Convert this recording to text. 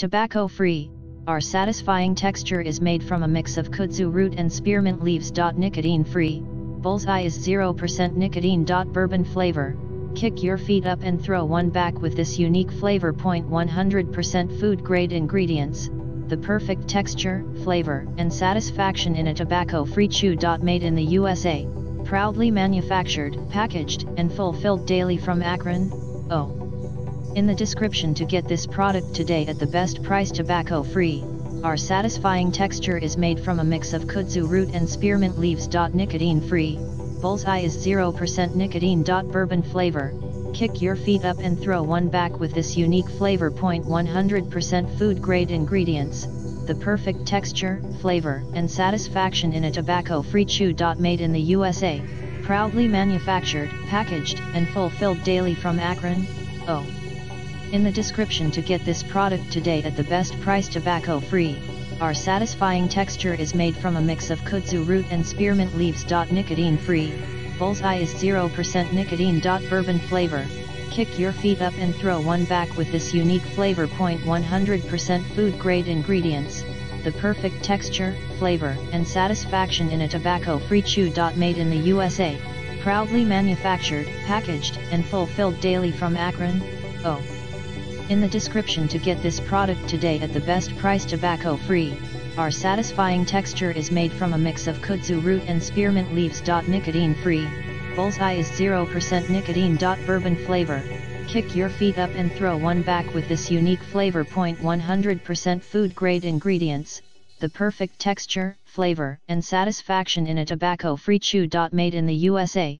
Tobacco-free, our satisfying texture is made from a mix of kudzu root and spearmint leaves. Nicotine-free, Bullseye is 0% nicotine. Bourbon flavor, kick your feet up and throw one back with this unique flavor. 100% food grade ingredients, the perfect texture, flavor, and satisfaction in a tobacco-free chew. Made in the USA, proudly manufactured, packaged, and fulfilled daily from Akron, O. In the description to get this product today at the best price tobacco free, our satisfying texture is made from a mix of kudzu root and spearmint leaves. Nicotine free, Bullseye is 0% nicotine. Bourbon flavor, kick your feet up and throw one back with this unique flavor. 100% food grade ingredients, the perfect texture, flavor, and satisfaction in a tobacco free chew. Made in the USA, proudly manufactured, packaged, and fulfilled daily from Akron, O in the description to get this product today at the best price tobacco free. Our satisfying texture is made from a mix of kudzu root and spearmint leaves. Nicotine free, Bullseye is 0% nicotine. Bourbon flavor, kick your feet up and throw one back with this unique flavor. 100% food grade ingredients, the perfect texture, flavor, and satisfaction in a tobacco free chew. Made in the USA, proudly manufactured, packaged, and fulfilled daily from Akron, O in the description to get this product today at the best price tobacco free. Our satisfying texture is made from a mix of kudzu root and spearmint leaves. Nicotine free, Bullseye is 0% nicotine. Bourbon flavor, kick your feet up and throw one back with this unique flavor. 100% food grade ingredients, the perfect texture, flavor, and satisfaction in a tobacco free chew. Made in the USA,